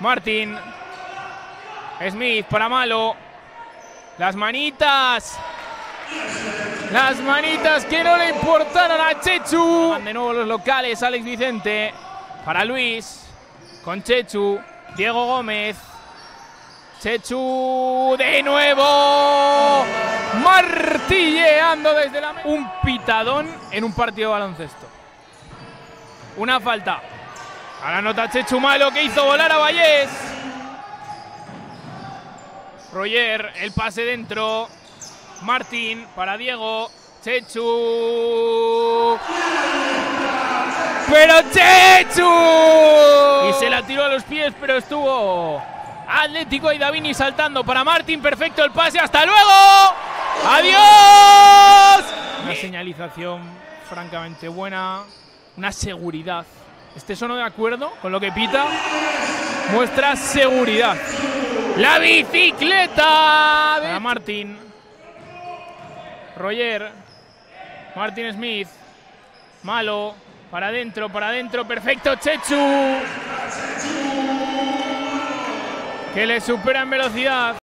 Martín. Smith para Malo. Las manitas. Las manitas que no le importaron a Chechu. De nuevo los locales, Alex Vicente. Para Luis. Con Chechu. Diego Gómez. Chechu de nuevo. Martilleando desde la... Un pitadón en un partido de baloncesto. Una falta. Ahora nota Chechu Malo que hizo volar a Vallés. Roger, el pase dentro. Martín para Diego. Chechu. Pero Chechu. Y se la tiró a los pies, pero estuvo Atlético y Davini saltando para Martín. Perfecto el pase. Hasta luego. Adiós. Una señalización francamente buena. Una seguridad. ¿Este sono de acuerdo con lo que pita? Muestra seguridad. La bicicleta de Martín. Roger. Martín Smith. Malo. Para adentro, para adentro. Perfecto, Chechu. Que le supera en velocidad.